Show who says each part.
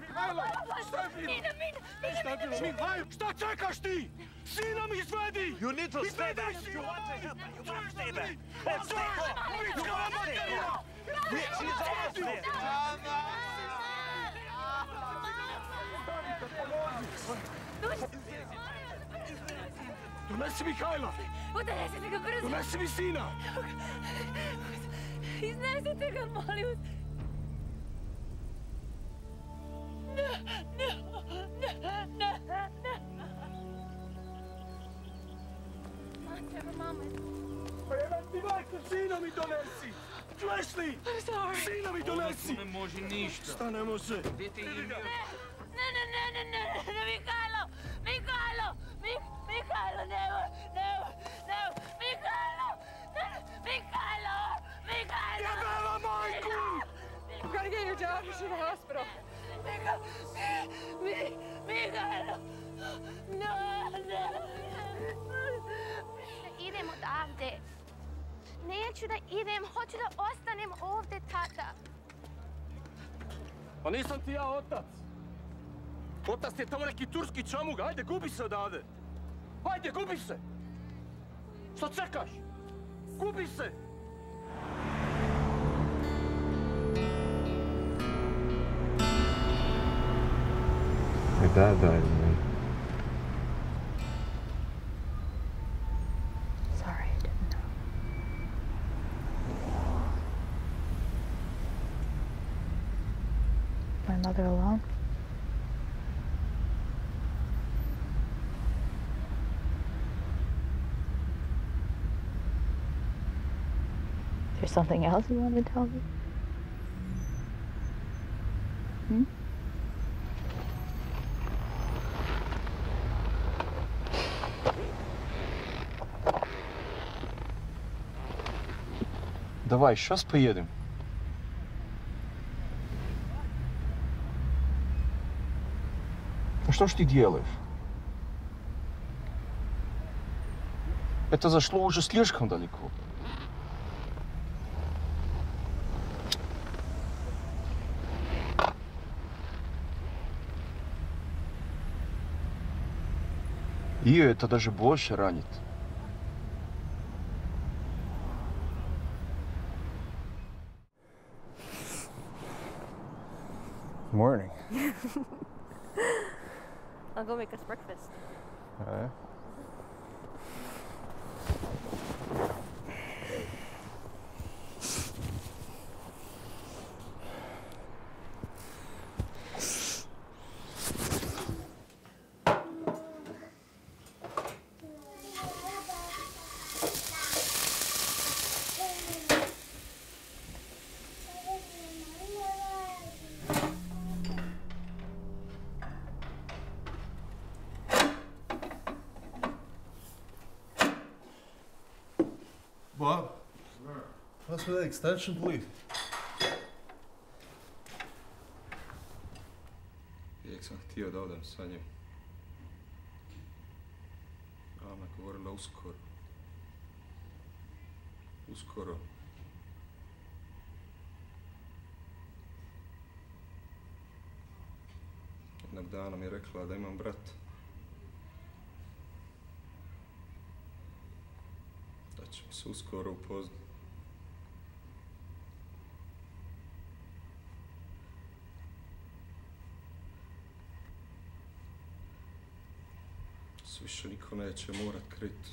Speaker 1: Mihajlo! Šta je bilo?
Speaker 2: Mina, Mina,
Speaker 1: Šta je bilo? Mihajlo, šta čekaš ti? Sina mi izvedi!
Speaker 3: You need to stay back. You want to help her. You want to stay back. Let's stay back.
Speaker 1: pička vam materina!
Speaker 3: She's almost there.
Speaker 1: Donesi Mihajla!
Speaker 2: Udanesite ga brzo!
Speaker 1: Donesi mi sina!
Speaker 2: Iznesite ga, molim vas!
Speaker 1: Sina mi donesi! Li?
Speaker 2: I'm sorry.
Speaker 1: Sina mi donesi!
Speaker 4: Ne može ništa.
Speaker 1: Šta ne može?
Speaker 4: Dete im
Speaker 2: Ne, ne, ne, ne, ne, ne, ne, Mihajlo! Mihajlo! Mi- Mihajlo, nemoj, Get your daughter to the hospital. Mihajlo! Mi, Mihajlo! No, no!
Speaker 5: Idem odavde. Neću da idem, hoću da ostanem ovde, tata.
Speaker 1: Pa nisam ti ja otac. Otac je tamo neki turski čamug, ajde gubi se odavde. Ajde, gubi se. Što čekaš? Gubi se.
Speaker 6: Dad died.
Speaker 5: Sorry, I didn't know. My mother alone? Is there something else you want to tell me? Hmm?
Speaker 1: Давай, щас поїдемо. Ну что ж ты делаешь? Это зашло уже слишком далеко. Ее это даже больше ранит.
Speaker 6: Morning.
Speaker 2: I'll go make us breakfast.
Speaker 6: Uh,
Speaker 7: Bob, what's with that extension, please?
Speaker 4: Uvijek sam htio da odem sa njim. A ona govorila uskoro. Uskoro. Jednog dana mi je rekla da imam brata. Da se uskoro upoznati. Više niko neće morat kriti.